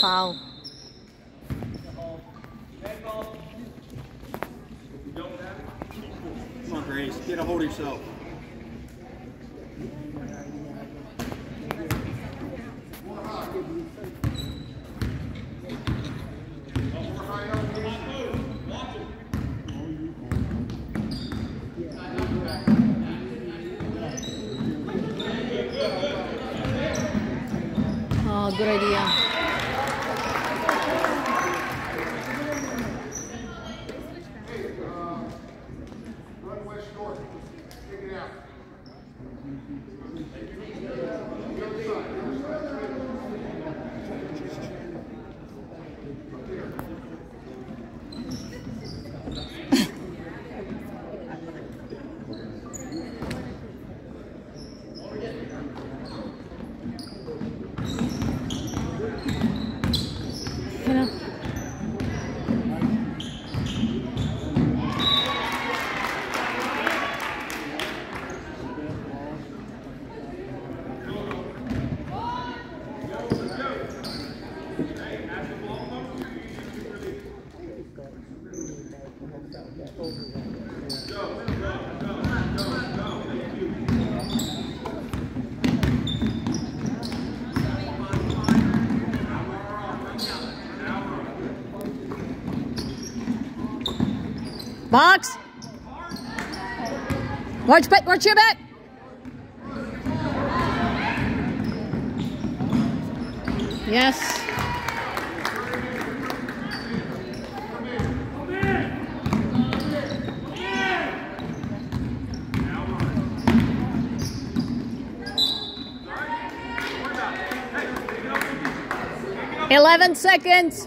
foul. Come on, Grace. Get a hold of yourself. Oh, good idea. время. Box. Watch. Watch your back. Yes. Eleven seconds.